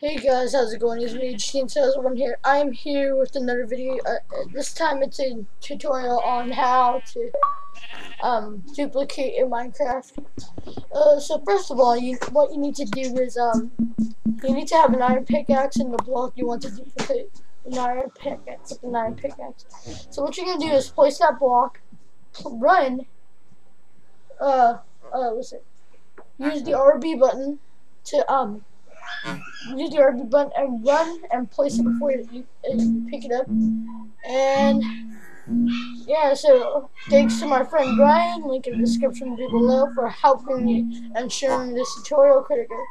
Hey guys, how's it going? It's me, Gene Sales One here. I'm here with another video. Uh, this time it's a tutorial on how to um, duplicate in Minecraft. Uh, so first of all, you what you need to do is um, you need to have an iron pickaxe in the block you want to duplicate. An iron pickaxe, an iron pickaxe. So what you're gonna do is place that block, run. Uh, uh, what's it? Use the RB button to um use your RB button and run and place it before you, you pick it up. And yeah, so thanks to my friend Brian, link in the description below for helping me and sharing this tutorial critical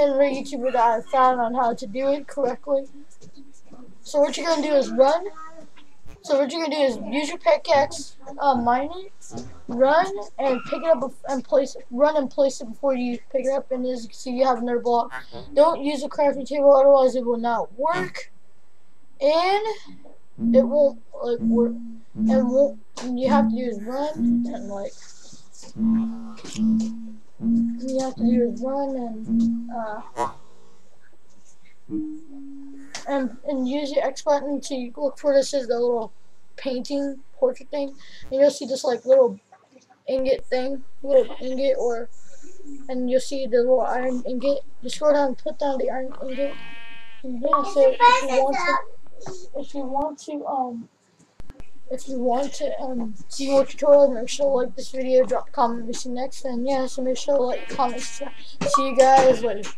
and the YouTuber that I found on how to do it correctly. So what you're gonna do is run. So what you're gonna do is use your pickaxe, uh, mine it, run and pick it up and place run and place it before you pick it up. And as you can see, you have another block. Don't use a crafting table, otherwise it will not work, and it won't like work. And won't. You have to do is run and like. You have to do is run and uh and and use your X button to look for this is the little painting portrait thing. And you'll see this like little ingot thing, little ingot or and you'll see the little iron ingot. Just scroll down and put down the iron ingot. And yeah, so if you want to if you want to um if you want to um see more tutorials, make sure to like this video, drop a comment, we see next, and yeah, so make sure to like, comment. See you guys later.